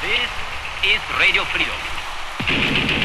This is Radio Freedom.